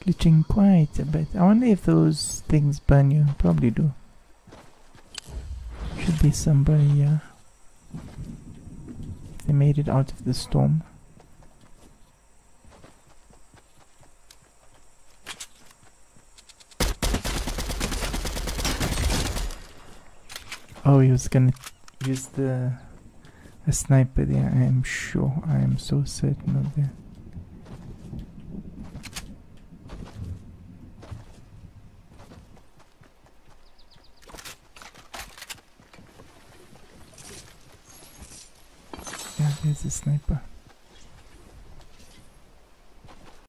glitching quite a bit. I wonder if those things burn you. Probably do. Should be somebody uh, here. They made it out of the storm. Oh, he was gonna use the a sniper there. I am sure. I am so certain of that. Yeah, there's a sniper.